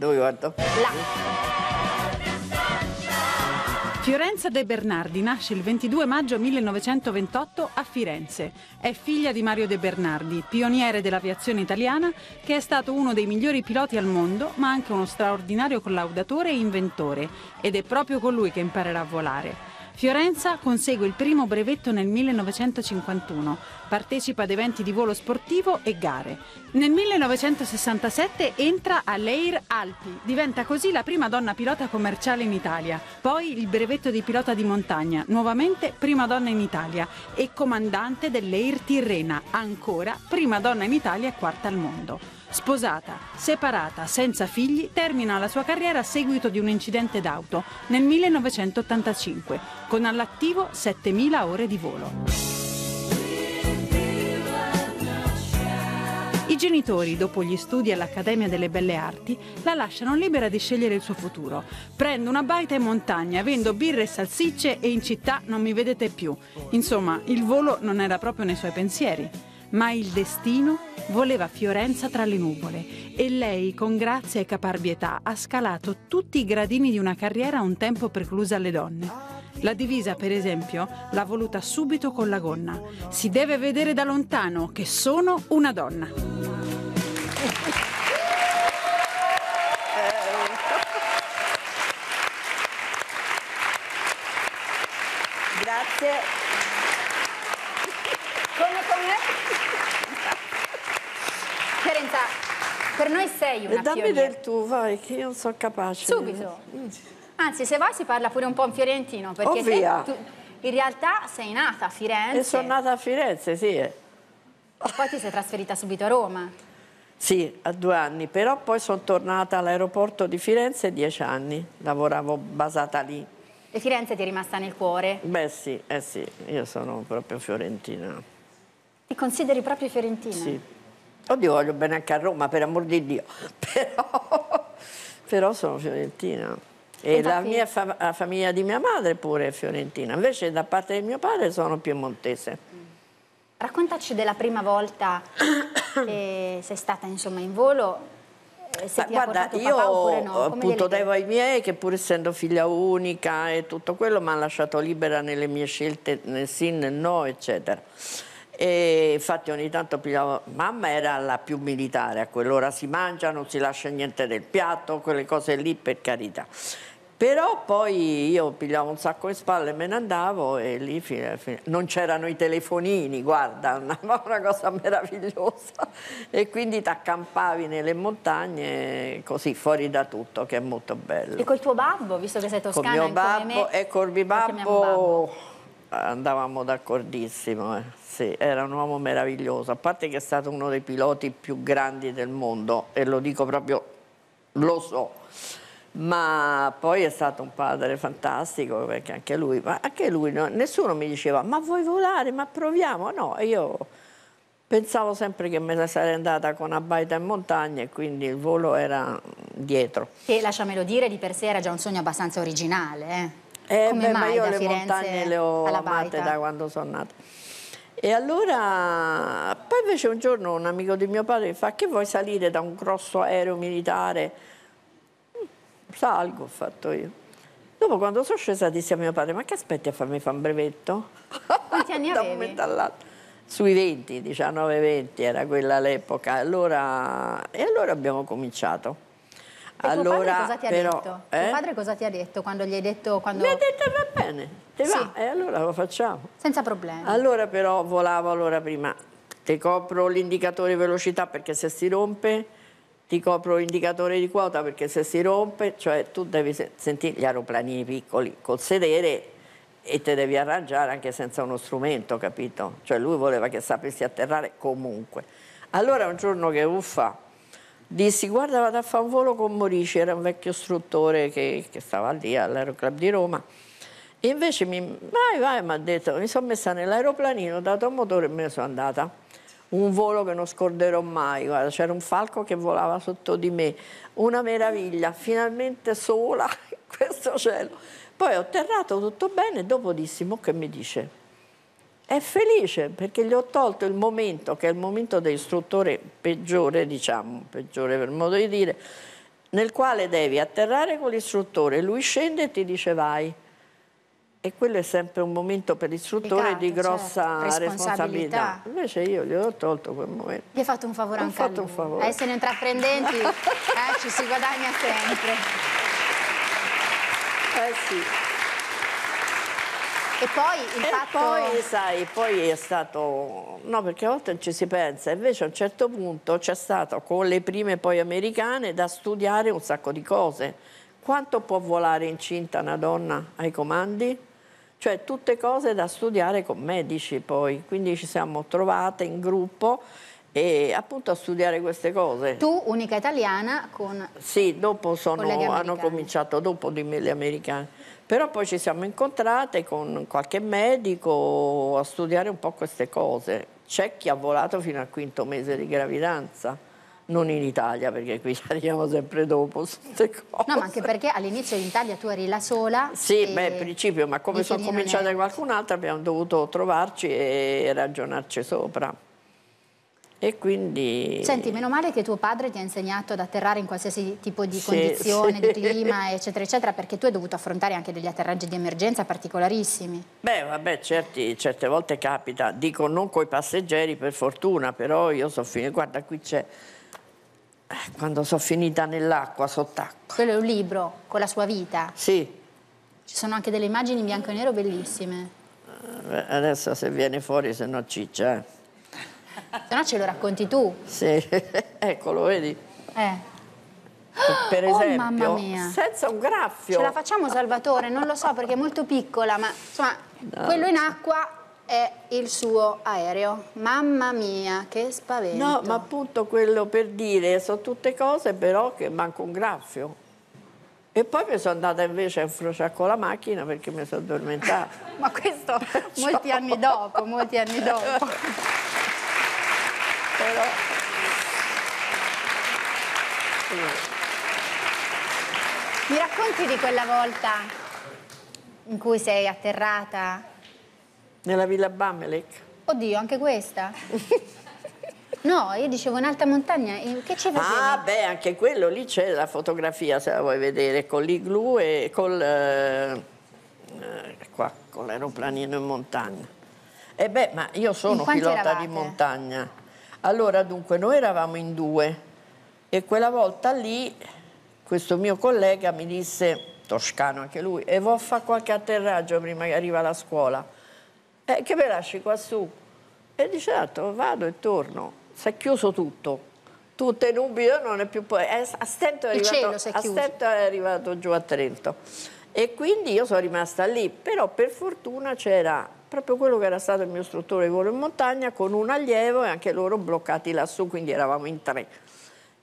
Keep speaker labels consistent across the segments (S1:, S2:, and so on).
S1: Dove guardo?
S2: Là.
S3: Fiorenza De Bernardi nasce il 22 maggio 1928 a Firenze. È figlia di Mario De Bernardi, pioniere dell'aviazione italiana, che è stato uno dei migliori piloti al mondo, ma anche uno straordinario collaudatore e inventore. Ed è proprio con lui che imparerà a volare. Fiorenza consegue il primo brevetto nel 1951, partecipa ad eventi di volo sportivo e gare. Nel 1967 entra all'Air Alpi, diventa così la prima donna pilota commerciale in Italia, poi il brevetto di pilota di montagna, nuovamente prima donna in Italia e comandante dell'Air Tirrena, ancora prima donna in Italia e quarta al mondo. Sposata, separata, senza figli, termina la sua carriera a seguito di un incidente d'auto nel 1985, con all'attivo 7.000 ore di volo. I genitori, dopo gli studi all'Accademia delle Belle Arti, la lasciano libera di scegliere il suo futuro. Prendo una baita in montagna, vendo birre e salsicce e in città non mi vedete più. Insomma, il volo non era proprio nei suoi pensieri ma il destino voleva Fiorenza tra le nuvole e lei, con grazia e caparbietà, ha scalato tutti i gradini di una carriera un tempo preclusa alle donne. La divisa, per esempio, l'ha voluta subito con la gonna. Si deve vedere da lontano che sono una donna.
S1: Grazie.
S2: Come, come? Fiorenza, per noi sei una
S1: E dammi
S2: pioniera.
S1: del tu, vai, che io non sono capace.
S2: Subito. Anzi, se vuoi si parla pure un po' in fiorentino, perché
S1: Oh,
S2: sei-
S1: via.
S2: tu, in realtà sei nata a Firenze
S1: E sono nata a Firenze, sì.
S2: e poi ti sei trasferita subito a Roma.
S1: Sì, a due anni, però poi sono tornata all'aeroporto di Firenze dieci anni, lavoravo basata lì.
S2: E Firenze ti è rimasta nel cuore.
S1: Beh sì, eh sì, io sono proprio fiorentina.
S2: Ti consideri proprio fiorentina?
S1: Sì. Oddio, voglio bene anche a Roma, per amor di Dio, però, però sono fiorentina. E la,
S2: Infatti-
S1: mia fa- la famiglia di mia madre pure è fiorentina, invece da parte di mio padre sono piemontese.
S2: Raccontaci della prima volta che sei stata insomma in volo, eh, se ti ha
S1: guarda, io
S2: papà oppure no.
S1: Appunto devo ai miei che pur essendo figlia unica e tutto quello mi hanno lasciato libera nelle mie scelte nel sì, nel no, eccetera. E infatti ogni tanto pigliavo, mamma era la più militare, a quell'ora si mangia, non si lascia niente del piatto, quelle cose lì per carità. Però poi io pigliavo un sacco in spalle e me ne andavo e lì fine- fine- non c'erano i telefonini, guarda, una, una cosa meravigliosa. E quindi ti accampavi nelle montagne così fuori da tutto, che è molto bello.
S2: E col tuo babbo, visto che sei
S1: Con
S2: toscana
S1: mio
S2: come
S1: babbo
S2: me,
S1: e col mio babbo andavamo d'accordissimo. eh. Sì, era un uomo meraviglioso, a parte che è stato uno dei piloti più grandi del mondo e lo dico proprio, lo so. Ma poi è stato un padre fantastico perché anche lui, ma anche lui no, nessuno mi diceva ma vuoi volare, ma proviamo. No, io pensavo sempre che me ne sarei andata con una baita in montagna e quindi il volo era dietro.
S2: che lasciamelo dire di per sé era già un sogno abbastanza originale. Eh?
S1: Eh,
S2: Come
S1: beh,
S2: mai
S1: ma io le
S2: Firenze
S1: montagne le ho amate da quando sono nata. E allora, poi invece un giorno un amico di mio padre mi fa che vuoi salire da un grosso aereo militare? "Mm, Salgo, ho fatto io. Dopo quando sono scesa dissi a mio padre, ma che aspetti a farmi fare un brevetto?
S2: Quanti anni
S1: da un momento all'altro. Sui 20, 19-20 era quella l'epoca. Allora, e allora abbiamo cominciato. Allora,
S2: cosa ti ha
S1: però,
S2: detto?
S1: eh?
S2: Tuo padre cosa ti ha detto quando gli hai detto quando...
S1: Mi ha detto va bene, te
S2: Sì.
S1: va, e allora lo facciamo.
S2: Senza problemi.
S1: Allora però volavo allora prima, ti copro l'indicatore velocità perché se si rompe, ti copro l'indicatore di quota perché se si rompe, cioè tu devi se- sentire gli aeroplanini piccoli col sedere e te devi arrangiare anche senza uno strumento, capito? Cioè lui voleva che sapessi atterrare comunque. Allora un giorno che uffa, dissi guarda vado a fare un volo con Morici, era un vecchio istruttore che, che stava lì all'Aeroclub di Roma. E invece mi, vai, vai, mi ha detto, mi sono messa nell'aeroplanino, ho dato un motore e me ne sono andata. Un volo che non scorderò mai, guarda, c'era un falco che volava sotto di me, una meraviglia, finalmente sola in questo cielo. Poi ho atterrato tutto bene e dopo dissi, mo che mi dice? È felice perché gli ho tolto il momento, che è il momento dell'istruttore peggiore, diciamo, peggiore per modo di dire, nel quale devi atterrare con l'istruttore, lui scende e ti dice vai. E quello è sempre un momento per l'istruttore di grossa
S2: certo.
S1: responsabilità.
S2: Responsabilità.
S1: Invece io gli ho tolto quel momento.
S2: Gli hai fatto un favore
S1: Ho
S2: anche a
S1: fatto un
S2: lui.
S1: favore.
S2: A essere intraprendenti eh, ci si guadagna sempre.
S1: Eh sì.
S2: E poi il fatto...
S1: poi, sai, poi è stato... No, perché a volte non ci si pensa. Invece a un certo punto c'è stato, con le prime poi americane, da studiare un sacco di cose. Quanto può volare incinta una donna ai comandi? Cioè tutte cose da studiare con medici poi. Quindi ci siamo trovate in gruppo e appunto a studiare queste cose.
S2: Tu, unica italiana, con...
S1: Sì, dopo sono- hanno
S2: americani.
S1: cominciato dopo di me le americane. Però poi ci siamo incontrate con qualche medico a studiare un po' queste cose. C'è chi ha volato fino al quinto mese di gravidanza, non in Italia perché qui arriviamo sempre dopo queste cose.
S2: No, ma anche perché all'inizio in Italia tu eri la sola.
S1: Sì, beh, in principio, ma come sono
S2: Fellino
S1: cominciate
S2: Nero.
S1: qualcun altro abbiamo dovuto trovarci e ragionarci sopra. E quindi...
S2: Senti, meno male che tuo padre ti ha insegnato ad atterrare in qualsiasi tipo di
S1: Sì,
S2: condizione,
S1: sì.
S2: di clima, eccetera, eccetera, perché tu hai dovuto affrontare anche degli atterraggi di emergenza particolarissimi.
S1: Beh, vabbè, certi- certe volte capita, dico non coi passeggeri per fortuna, però io sono finita, guarda qui c'è, eh, quando sono finita nell'acqua, sott'acqua.
S2: Quello è un libro con la sua vita.
S1: Sì,
S2: Ci sono anche delle immagini in bianco e nero bellissime.
S1: eh, adesso se viene fuori se no ciccia. eh.
S2: Se no ce lo racconti tu.
S1: Sì, eccolo, vedi?
S2: Eh.
S1: Per
S2: Oh,
S1: esempio,
S2: mamma mia.
S1: senza un graffio.
S2: Ce la facciamo Salvatore? Non lo so perché è molto piccola, ma insomma, quello in acqua è il suo aereo. Mamma mia, che spavento.
S1: No, ma appunto quello per dire, sono tutte cose però che manca un graffio. E poi mi sono andata invece a infrociare con la macchina perché mi sono addormentata.
S2: Ma questo molti anni dopo, molti anni dopo.
S1: Però...
S2: Mi racconti di quella volta in cui sei atterrata?
S1: Nella villa Bamelec?
S2: Oddio, anche questa? No, io dicevo in alta montagna, in- che ci facevi?
S1: Ah, beh, anche quello lì c'è la fotografia, se la vuoi vedere, con l'igloo e col, eh, eh, qua, con l'aeroplanino in montagna. E beh, ma io sono pilota
S2: eravate?
S1: di montagna. Allora, dunque, noi eravamo in due e quella volta lì questo mio collega mi disse, toscano anche lui, e vo a fare qualche atterraggio prima che arriva la scuola. Eh, che mi lasci qua su? E dice, certo, vado e torno. Si è chiuso tutto. Tutte nubi, io non è più... eh, a stento è arrivato,
S2: è
S1: a stento è arrivato giù a Trento. E quindi io sono rimasta lì. Però per fortuna c'era proprio quello che era stato il mio istruttore di volo in montagna con un allievo e anche loro bloccati lassù, quindi eravamo in tre.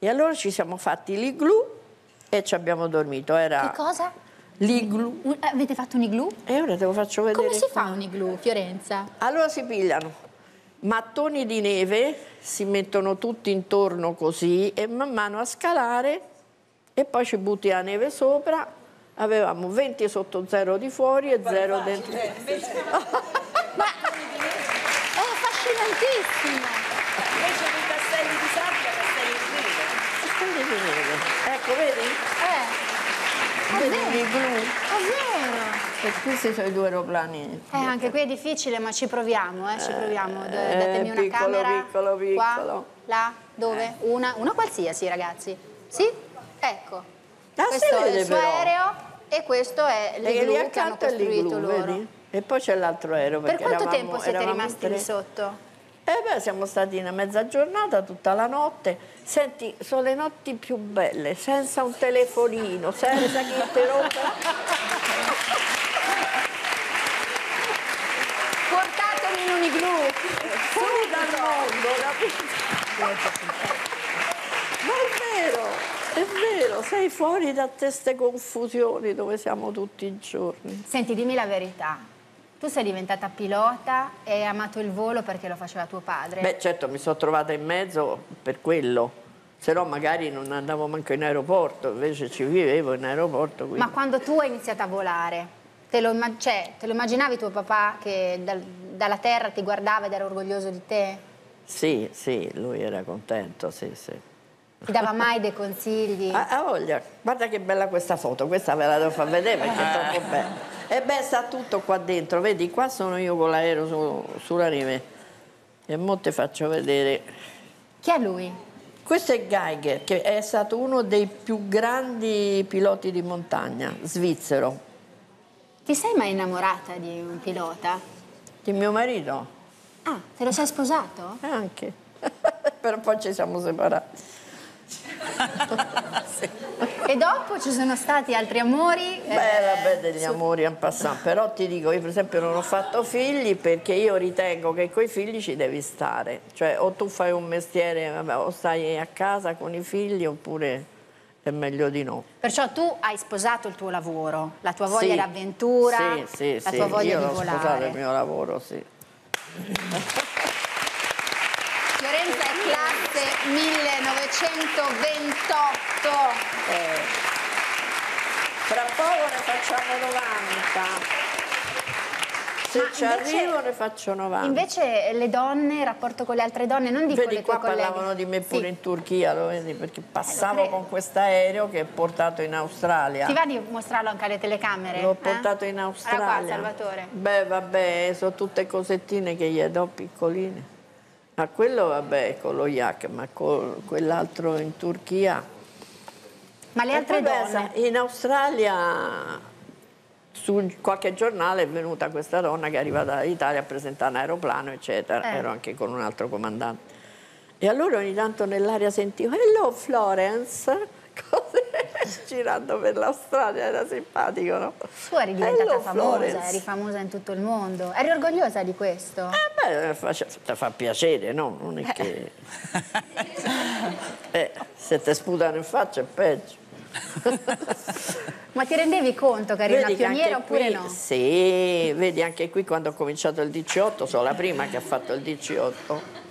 S1: E allora ci siamo fatti l'igloo e ci abbiamo dormito. Era
S2: Che cosa? eh, avete fatto un igloo?
S1: E ora te lo faccio vedere.
S2: Come si fa un igloo, Fiorenza?
S1: Allora si pigliano mattoni di neve, si mettono tutti intorno così e man mano a scalare e poi ci butti la neve sopra. Avevamo 20 sotto zero di fuori e zero dentro.
S2: È affascinantissimo!
S4: Invece dei castelli di sabbia, castelli di neve.
S1: Castelli di neve. Ecco, vedi?
S2: Eh,
S1: Vedi
S2: vero.
S1: l'igloo?
S2: è vero!
S1: E questi sono i due aeroplani.
S2: Eh, anche qui è difficile, ma ci proviamo, eh, ci proviamo. D-
S1: eh,
S2: Datemi una
S1: piccolo,
S2: camera.
S1: piccolo, piccolo.
S2: Qua, là, dove? Una, una qualsiasi, ragazzi. Sì? Ecco.
S1: Ah,
S2: questo è
S1: vede
S2: il suo
S1: però.
S2: aereo e questo è
S1: lì
S2: l'igloo che hanno
S1: è
S2: costruito loro.
S1: vedi? E poi c'è l'altro aereo.
S2: Per quanto tempo siete rimasti lì
S1: tre.
S2: sotto?
S1: Eh beh, siamo stati una mezza giornata, tutta la notte. Senti, sono le notti più belle, senza un telefonino, senza chi interrompe.
S2: Portatemi in un igloo!
S1: Fuori dal mondo, capito? Ma è vero, è vero, sei fuori da queste confusioni dove siamo tutti i giorni.
S2: Senti, dimmi la verità. Tu sei diventata pilota e hai amato il volo perché lo faceva tuo padre.
S1: Beh, certo, mi sono trovata in mezzo per quello, se no magari non andavo manco in aeroporto, invece ci vivevo in aeroporto. Quindi...
S2: Ma quando tu hai iniziato a volare, te lo, cioè, te lo immaginavi tuo papà che dal- dalla terra ti guardava ed era orgoglioso di te?
S1: Sì, sì, lui era contento, sì, sì.
S2: Ti dava mai dei consigli?
S1: Ha, ha voglia. Guarda che bella questa foto, questa ve la devo far vedere perché è troppo bella. E beh, sta tutto qua dentro, vedi, qua sono io con l'aereo su- sulla rive. E mo ti faccio vedere.
S2: Chi è lui?
S1: Questo è Geiger, che è stato uno dei più grandi piloti di montagna, svizzero.
S2: Ti sei mai innamorata di un pilota?
S1: Di mio marito?
S2: Ah, te lo sei sposato?
S1: Eh, Anche. Però poi ci siamo separati.
S2: E dopo ci sono stati altri amori?
S1: Beh,
S2: eh,
S1: vabbè, degli amori en passant. Però ti dico, io per esempio non ho fatto figli perché io ritengo che coi figli ci devi stare. Cioè, o tu fai un mestiere, vabbè, o stai a casa con i figli, oppure è meglio di no.
S2: Perciò tu hai sposato il tuo lavoro, la tua voglia
S1: Sì.
S2: d'avventura,
S1: Sì, sì,
S2: la
S1: sì.
S2: tua voglia
S1: io
S2: di
S1: l'ho sposato
S2: volare.
S1: il mio lavoro, sì.
S2: Fiorenza è classe 1928.
S1: Eh, Fra poco ne facciamo 90. Se
S2: Ma
S1: ci
S2: invece-
S1: arrivo ne faccio 90.
S2: Invece le donne, il rapporto con le altre donne, non dico
S1: Vedi
S2: le
S1: qua parlavano di me pure
S2: Sì.
S1: in Turchia, lo vedi? Perché passavo
S2: credo.
S1: con quest'aereo che è portato in Australia.
S2: Ti va di mostrarlo anche alle telecamere?
S1: L'ho
S2: eh?
S1: portato in
S2: Guarda qua,
S1: Australia.
S2: Salvatore.
S1: Beh, vabbè, sono tutte cosettine che gli do piccoline. Ma quello, vabbè, con lo yak, ma con quell'altro in Turchia.
S2: Ma le altre
S1: vabbè,
S2: donne?
S1: In Australia, su qualche giornale è venuta questa donna che è arrivata dall'Italia a presentare un aeroplano, eccetera.
S2: Eh.
S1: Ero anche con un altro comandante. E allora ogni tanto nell'aria sentivo Hello Florence, così girando per l'Australia, era simpatico, no?
S2: Tu eri diventata
S1: Hello,
S2: famosa,
S1: Florence.
S2: eri famosa in tutto il mondo. Eri orgogliosa di questo?
S1: Eh beh, fa, ti fa piacere, no? Non è che... Eh, se ti sputano in faccia è peggio.
S2: Ma ti rendevi conto che eri una
S1: Vedi anche
S2: pioniera oppure
S1: qui-
S2: no?
S1: Sì, vedi anche qui quando ho cominciato il 18, sono la prima che ha fatto il 18.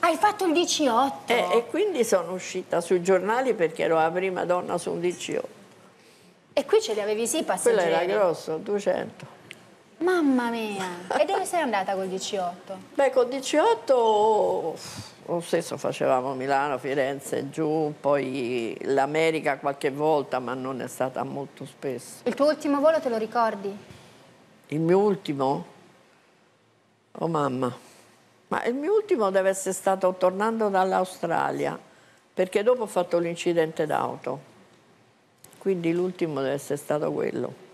S2: Hai fatto il 18?
S1: Eh, e quindi sono uscita sui giornali perché ero la prima donna su un 18.
S2: E qui ce li avevi sì i
S1: Quello
S2: passeggeri?
S1: era grosso, 200.
S2: Mamma mia! E dove sei andata col 18?
S1: Beh, con 18 lo stesso facevamo Milano, Firenze, giù, poi l'America qualche volta, ma non è stata molto spesso.
S2: Il tuo ultimo volo te lo ricordi?
S1: Il mio ultimo? Oh mamma, ma il mio ultimo deve essere stato tornando dall'Australia, perché dopo ho fatto l'incidente d'auto. Quindi l'ultimo deve essere stato quello.